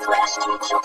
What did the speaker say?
Class teacher.